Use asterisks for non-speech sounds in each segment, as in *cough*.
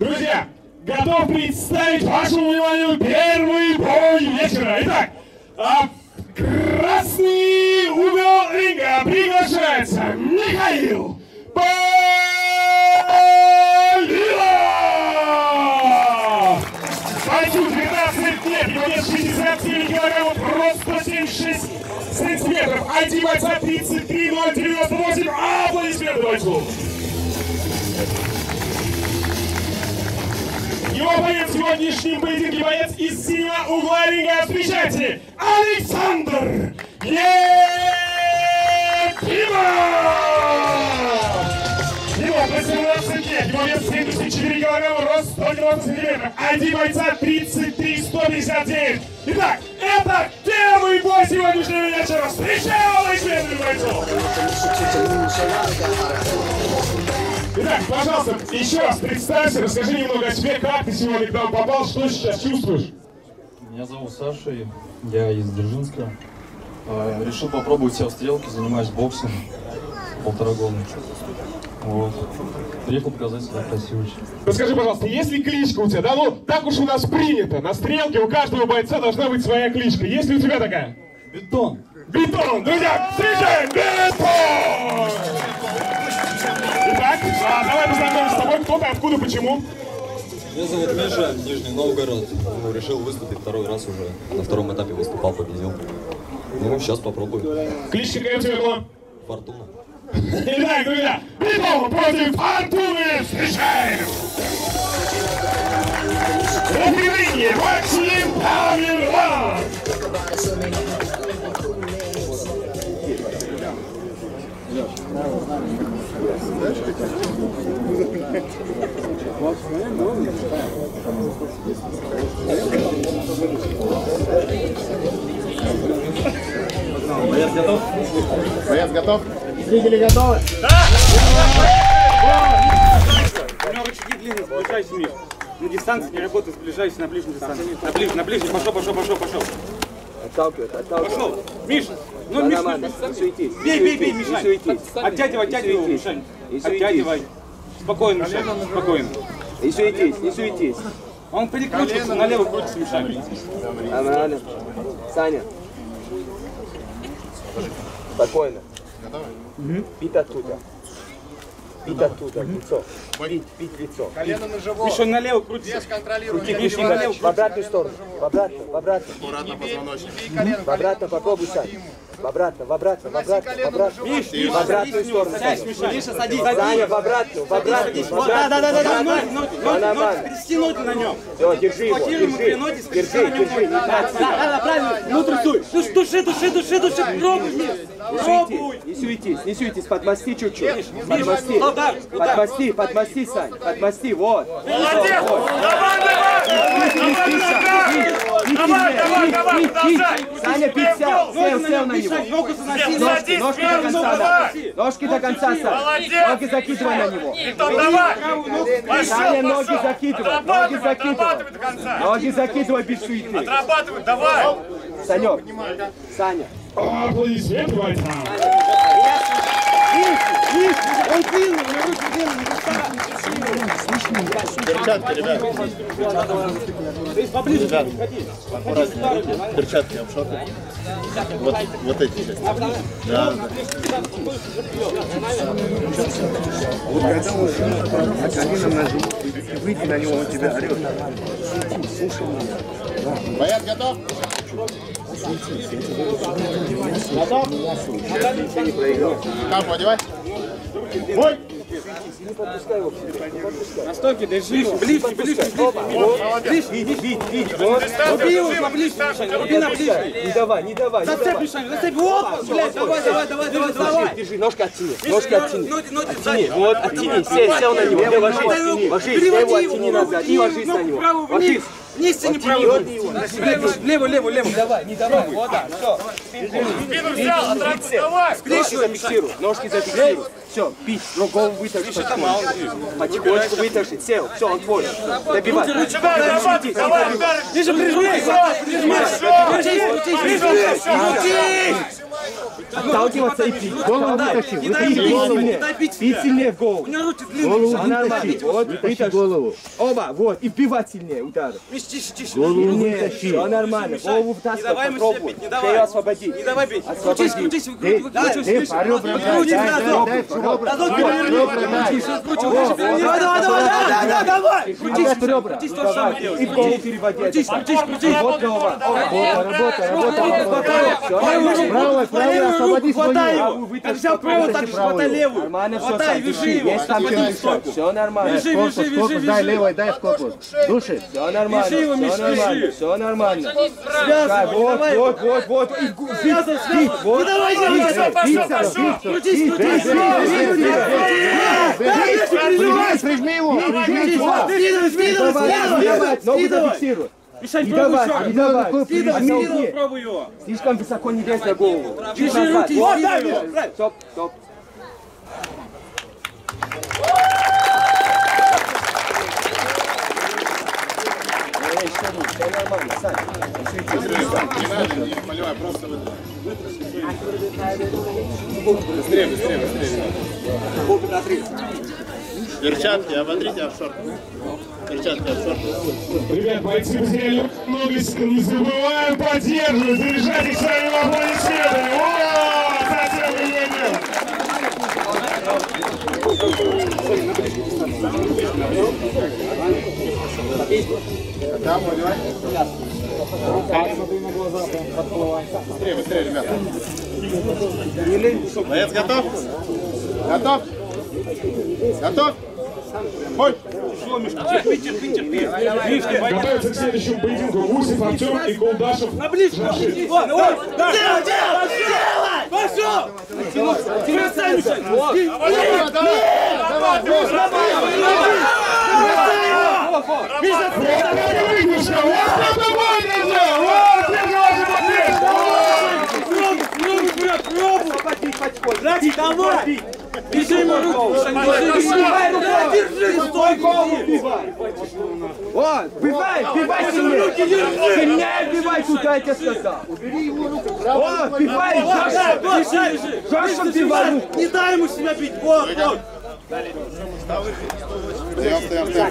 Друзья, готов представить вашему вниманию первый бой вечера. Итак, а красный угол ринга приглашается Михаил Полилов! Бойцу 19 лет, его вес 67 килограммов, рост 176 сантиметров, ID бойца 33098, аплодисменты бойцу! Его оппонент в сегодняшнем поединке боец из синего угла ринга. Встречайте, Александр Ефимов! Ему 18 лет, его вес 74 килограмма, рост 190 сантиметров, ID бойца 33 159. Итак, это первый бой сегодняшнего вечера. Встречаем аплодисменты бойцов! Итак, пожалуйста, еще раз представься, расскажи немного о себе, как ты сегодня к нам попал, что сейчас чувствуешь? Меня зовут Саша, я из Дзержинска. Э, Решил попробовать себя в стрелке, занимаюсь боксом полтора года. Вот. Приехал показать себя красивочек. Расскажи, пожалуйста, есть ли кличка у тебя? Да ну, так уж у нас принято. На стрелке у каждого бойца должна быть своя кличка. Есть ли у тебя такая? Бетон! Бетон! Друзья, встречаем Бетон! А, давай познакомимся с тобой. Кто ты, откуда, почему? Меня зовут Миша, Нижний Новгород. Ну, решил выступить второй раз уже. На втором этапе выступал, победил. Ну, сейчас попробую. Кличка какая у тебя была? Фортуна. Итак, друзья, Бетон против Фортуны встречаем! Рефери Максим Боец готов? Зрители готовы? У него рычаги длинные, сближайся, Миш. На дистанции не работает, сближайся на ближней дистанции. На ближней, на ближней, пошел, пошел, пошел, пошел. Отталкивает, отталкивает. Пошел. Миш, ну Да, Миш, нормально, не суетись. бей, бей, бей, Мишань. Оттягивай, оттягивай. Мишань. Оттягивай. Спокойно, Мишань, спокойно. Не суетись, не суетись. Он перекручивается, налево крутится, Мишань. Нормально. Саня. Спокойно. Бить оттуда. Бить оттуда, в лицо. Бить в лицо. Колено на живот. Миша, налево крутится. Без контролирования. Миш, он налево В обратную сторону. В обратную, в обратную. Аккуратно позвоночник. В обратную попробуй, Саня. В обратную, в обратную, в обратную, в Миш, В обратную садись, сторону. Миша, садись. Саня, в обратную, в обратную. да, да, да, да, да, ноги, ноги, ноги, нормально. ноги, на нем. Все, держи его, держи. Держи, держи. Да, да, да, правильно, внутрь суй. Души, души, души, души, пробуй, Миш. Пробуй. Не суетись, не суетись, подмасти чуть-чуть. Подмасти. Подмасти, подмасти, Сань. Подмасти, вот. Молодец! Давай, давай, давай, продолжай. Саня, пить сел, сел, сел на него. Ногу заноси, Ножки, ножки до конца, да. Ножки до конца, Сань. Ноги закидывай на него. Саня, ноги закидывай, ноги закидывай. Ноги закидывай без суеты. Отрабатывай, давай. Санек, Саня. Он длинный, у него руки длинные, Перчатки, ребят. Ребят, аккуратнее. Перчатки обшорты. Вот, вот эти части. Да, да. Вот когда он а коленом на живот, и выйди на него, он тебя орет. Слушай меня. Боец готов? Готов? Капу одевай. Бой! На стойке держи его. Ближе, ближе, ближе. Ближе, бить, бить. Руби его поближе, Мишань, руби на ближе. Не давай, не давай, не Зацепь. Мишань, зацепь. Опа, блядь, давай, давай, давай, давай, давай. Держи, ножки оттяни, ножки оттяни. Оттяни, вот, оттяни, сел, на него, не ложись, ложись, его оттяни назад, и ложись на него, ложись. Оттяни его, на себя Лево, лево, лево, лево. Не давай, не давай, вот так, все. Ножки зафиксируй, ножки зафиксируй. Все, пить, другого вытащи. Потихонечку. Вытащи, сел, все, он твой. Добивай. Ниже прижимайся. Прижимайся. Крутись, крутись, крутись. Отталкиваться и пить. Голову вытащи, И пить голову. сильнее. Пить сильнее в голову. У меня руки Голову длинные. вытащи, Вот, вытащи голову. Оба, вот. И вбивать сильнее удар. Голову вытащи. Все нормально. Голову Не втаскивай, давай попробуй. бить, не давай. освободи. Не давай бить. Крутись, крутись, Крутись дай. Давай, давай, давай, да, да, да, давай. Крутись, крутись, то же самое. И в голову переводи. Крутись, крутись, крутись. Вот голова. Вот, работай, работай. Правой, правой, освободи Хватай свою. его. Как взял правую, так же хватай левую. Нормально все, Хватай, вяжи его. Есть там Хватай стойку. Все нормально. Вяжи, вяжи, корпус, вяжи, дай вяжи. левой, дай в корпус. Души. Все нормально, Вяжи его, все нормально, вяжи. все нормально. Связывай, Вот, давай. вот, вот, вот. Связывай, связывай. Ну давай, давай, пошел, пошел, Крутись, крутись. Прижми, прижми его, прижми его. Скидывай, скидывай, Давай, скидывай. давай, ногу зафиксируй. Мишань, Не пробуй давай, еще не раз. давай. Скидывай, скидывай, Оттолкни. пробуй его. Слишком высоко не лезь на голову. Чуть Держи назад. руки, Вот, скидывай да, его. Правильно. Стоп, стоп. Эй, что вы, все нормально, Сань. Перчатки, ободрите об шорты. Перчатки об шорты. Ребят, бойцы потеряли много. Не забываем поддерживать, заряжать их своими аплодисментами. О, совсем внимание. Там, одевай. Быстрее, быстрее, ребята. Боец готов? Готов? Готов? Готовятся к следующему поединку. Гусев, Артем и. Делай, делай, делай. Пошел. Бросай, Мишань. Давай, давай, Вот это выигрышка! Вот это выигрышка! Вот это ваша поддержка! Пробуй, пробуй, брат, пробуй. Попади, подходи. Братик, давай. Держи ему руку, Давай, руку. Держи, стой, Голову вбивай. Вот, вбивай, вбивай Руки сильнее. держи. Сильнее вбивай, куда я тебе сказал. Вбивай, Да, жестко. вот, держи. Жестко Держи, вбивай держи. Не дай ему себя бить. Вот, вот. Стоим, стоим, стоим.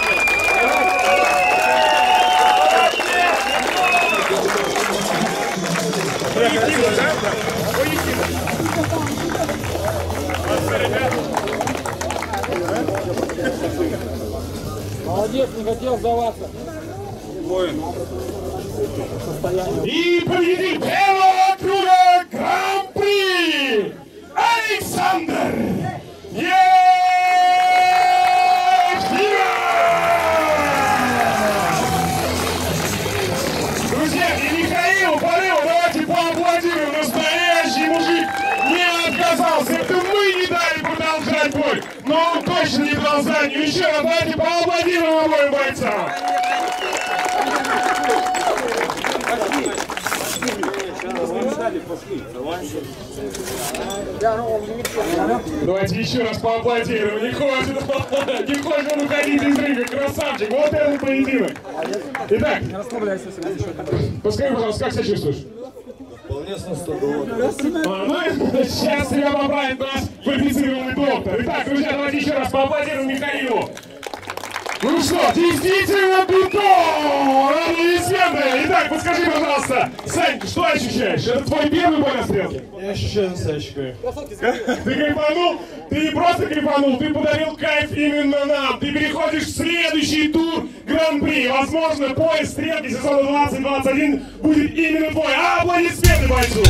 И победитель первого круга Гран-при Александр Ефимов! Друзья, и Михаил Порыл, давайте поаплодируем. Настоящий мужик не отказался. Это мы не дали продолжать бой. Но он точно не дал заднюю. Еще раз давайте поаплодируем обоим бойцам. Давайте еще раз поаплодируем. Не хочет, *laughs* не хочет он уходить из ринга. Красавчик. Вот этот поединок. Итак, подскажи, пожалуйста, как себя чувствуешь? Вполне. А, Ну, *laughs* сейчас тебя поправит наш квалифицированный доктор. Итак, друзья, давайте еще раз поаплодируем Михаилу. Ну что, действительно бетон! Аплодисменты! Итак, подскажи, пожалуйста, Сань, что ощущаешь? Это твой первый бой на стрелке? Я ощущаю настоящий кайф. Ты кайфанул? Ты не просто кайфанул, ты подарил кайф именно нам. Ты переходишь в следующий тур Гран-при. Возможно, пояс стрелки сезона 2021 будет именно твой. Аплодисменты бойцу!